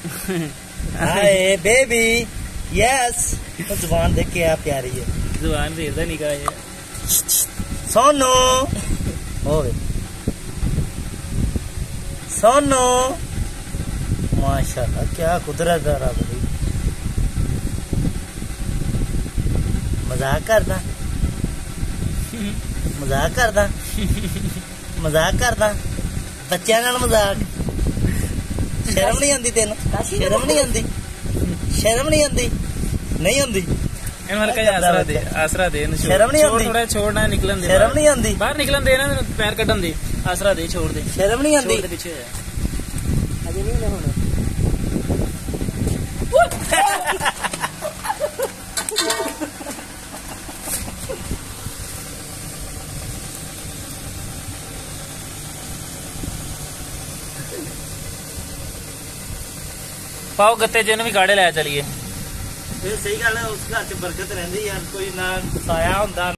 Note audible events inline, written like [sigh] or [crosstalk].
Hi baby yes ज़ुबान देख के आप प्यारी है? ज़ुबान से इधर निकाल है। सोनो। हो सोनो। माशाल्लाह क्या कुदरत है रब की [laughs] मज़ाक करदा। मज़ाक करदा। मज़ाक करदा। बच्चों मज़ाक। ਸ਼ਰਮ ਨਹੀਂ ਆਉਂਦੀ ਤੈਨੂੰ ਸ਼ਰਮ ਨਹੀਂ ਆਉਂਦੀ ਸ਼ਰਮ ਨਹੀਂ ਆਉਂਦੀ ਨਹੀਂ ਆਉਂਦੀ ਇਹਨੂੰ ਹਲਕਾ ਜਿਹਾ ਆਸਰਾ ਦੇ ਆਸਰਾ ਦੇ ਇਹਨੂੰ ਛੋੜ ਸ਼ਰਮ ਨਹੀਂ ਛੋੜ ਆਉਂਦੀ? ਥੋੜਾ ਛੋੜਨਾ ਨਿਕਲਣ ਦੇ ਸ਼ਰਮ ਬਾਹਰ। ਨਹੀਂ ਆਉਂਦੀ ਬਾਹਰ ਨਿਕਲਣ ਦੇ ਇਹਨਾਂ ਨੂੰ ਪੈਰ ਕੱਢਣ ਦੇ ਆਸਰਾ ਦੇ ਛੋੜ ਦੇ ਸ਼ਰਮ ਨਹੀਂ ਆਉਂਦੀ ਛੋੜ ਦੇ ਪਿੱਛੇ ਹੋਇਆ ਅਜੇ ਨਹੀਂ ਹੋਣਾ ਹੁਣ ਪਾਓ ਗੱਤੇ ਜਿਹਨੂੰ ਵੀ ਗਾੜੇ ਲੈ ਚਲੀਏ। ਇਹ ਸਹੀ ਗੱਲ ਹੈ, ਉਸ ਘਰ 'ਚ ਬਰਕਤ ਰਹਿੰਦੀ ਯਾਰ ਕੋਈ ਨਾ ਸਾਇਆ ਹੁੰਦਾ।